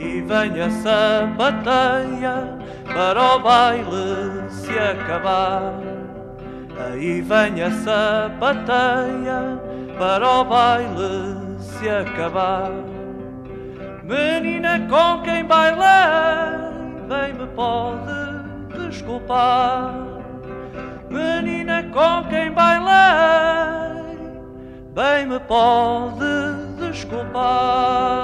vem a sapateia para o baile se acabar. Aí vem a sapateia para o baile se acabar. Menina com quem bailei, bem me pode desculpar. Menina com quem bailei, bem me pode desculpar.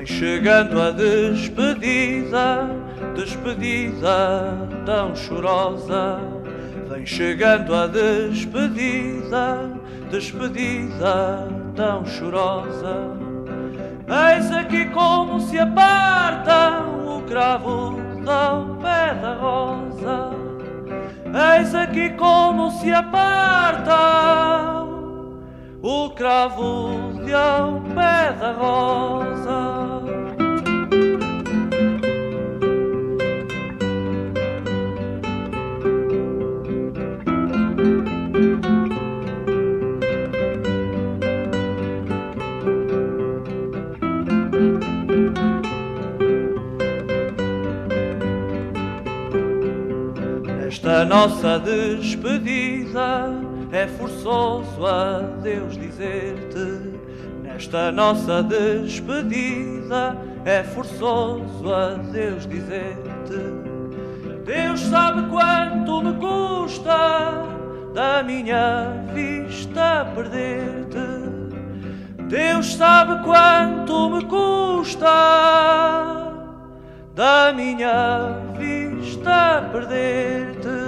Vem chegando a despedida, despedida tão chorosa. Vem chegando a despedida, despedida tão chorosa. Eis aqui como se apartam o cravo do pé da rosa. Eis aqui como se apartam o cravo de ao pé da rosa. Nesta nossa despedida é forçoso a Deus dizer-te. Nesta nossa despedida é forçoso a Deus dizer-te. Deus sabe quanto me custa da minha vista perder-te. Deus sabe quanto me custa da minha está a perder-te.